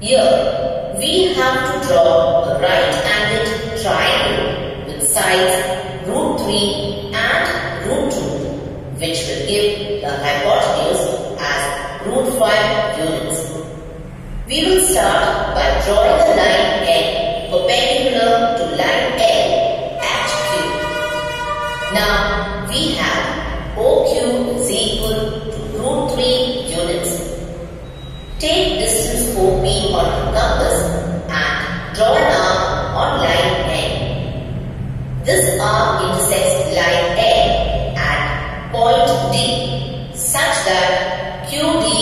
Here, we have to draw a right-angled triangle with sides root 3 and root 2, which will give the hypotenuse as root 5 units. We will start by drawing a line A perpendicular arm intersects line A at point D such that QD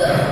Yeah.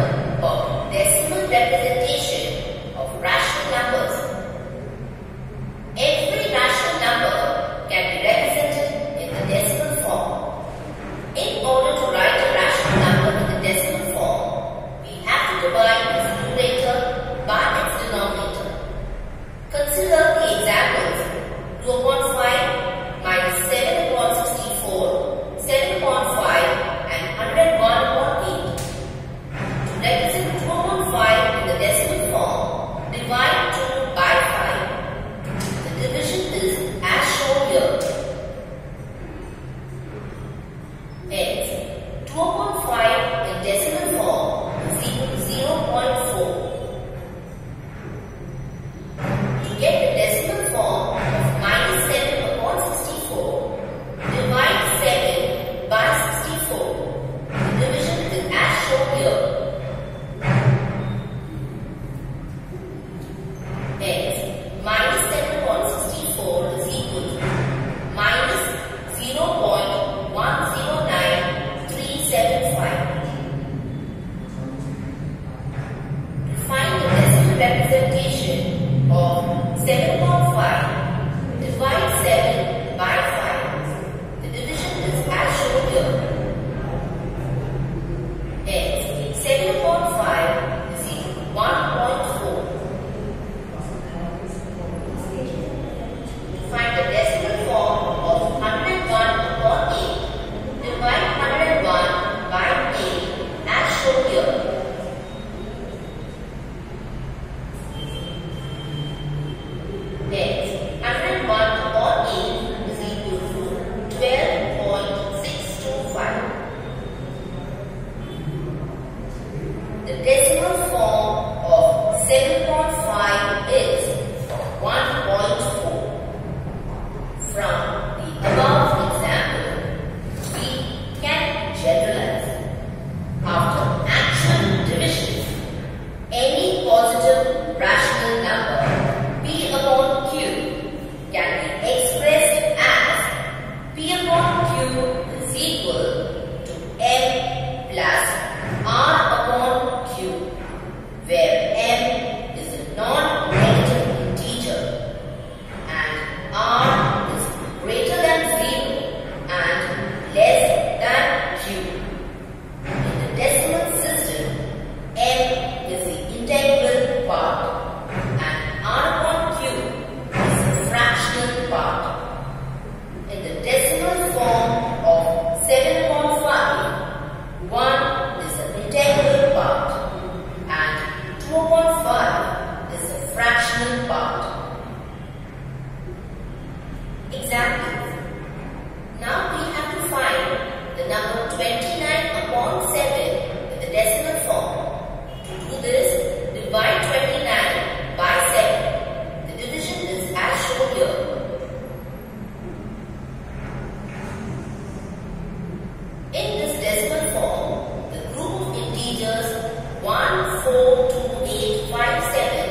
form the group of integers 1, 4, 2, 8, 5, 7.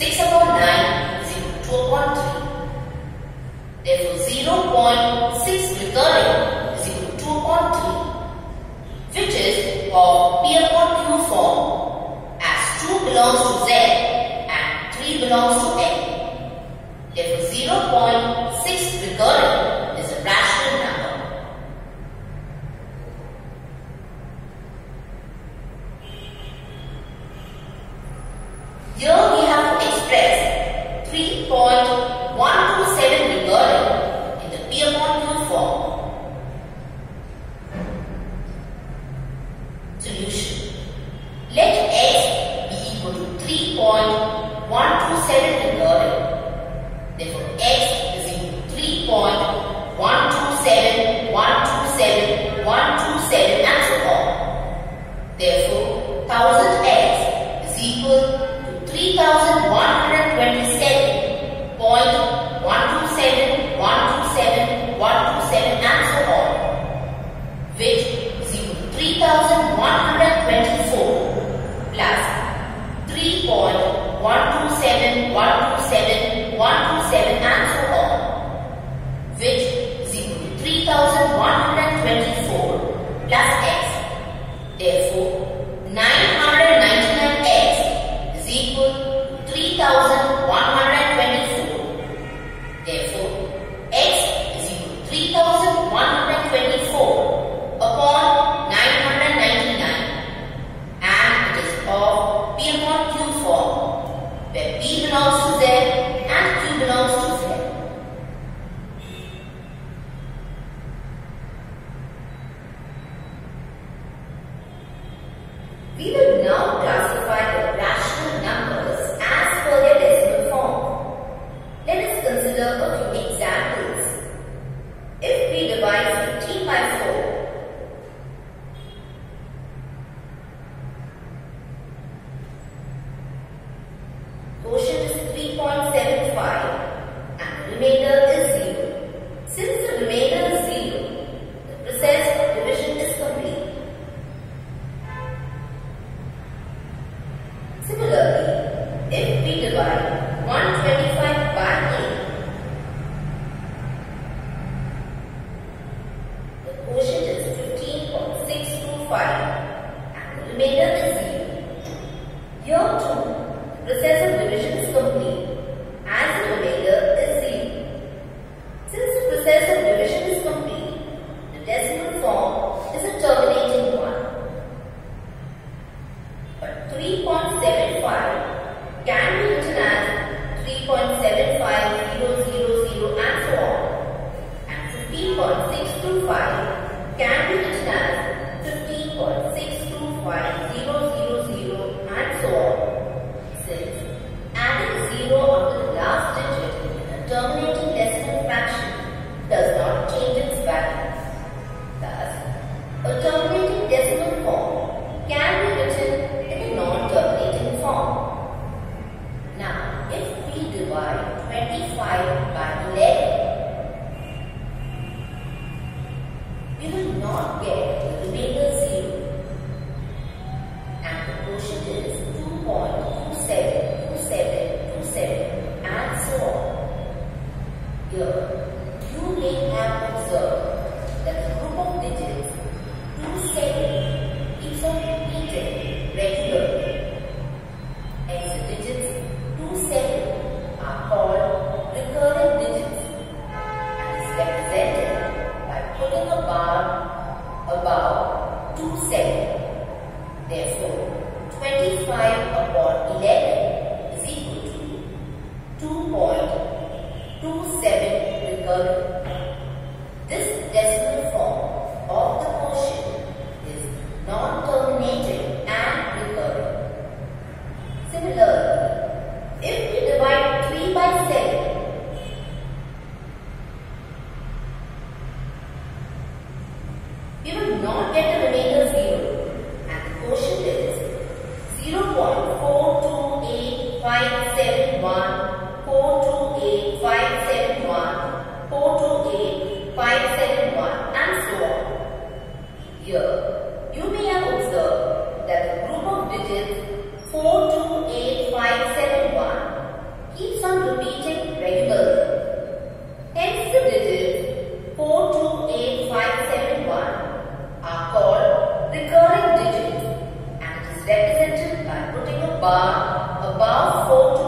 6 upon 9 is equal to upon 3. Therefore 0.6 recurring is equal to two upon three, which is of P upon Q form as 2 belongs to Z and 3 belongs to N. Therefore 0.6 recurring 1000x is equal to 3001 pierde Obrigado. Bar above 428571.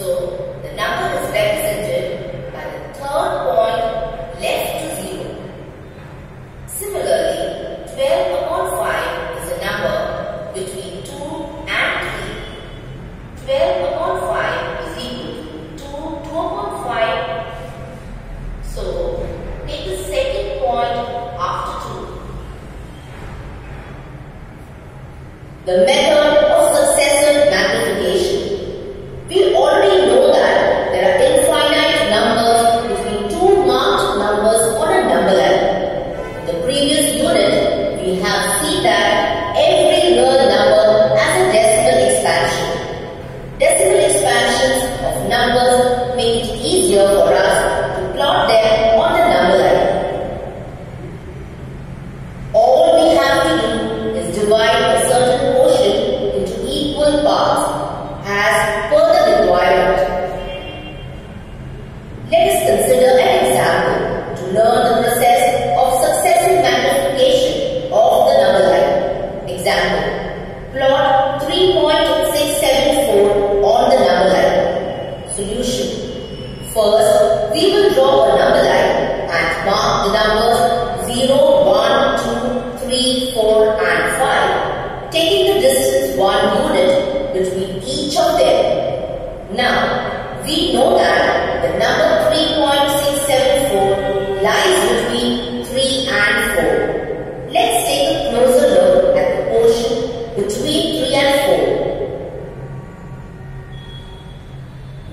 So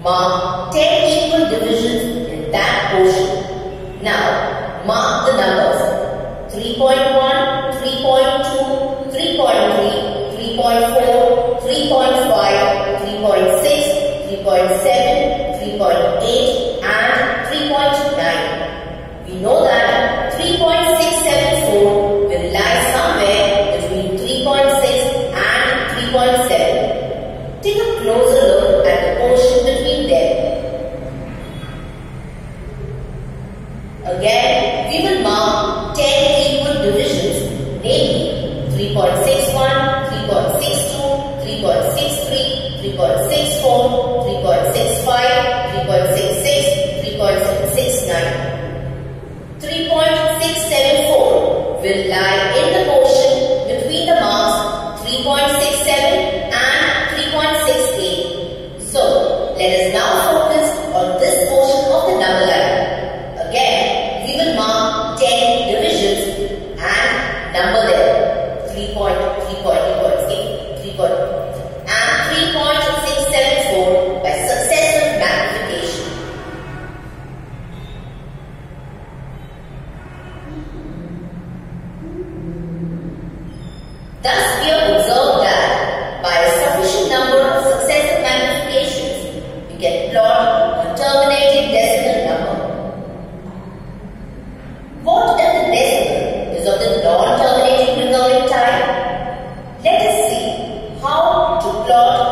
Mark 10 equal divisions in that portion. Now, mark the numbers 3.1, 11.674 will lie in the God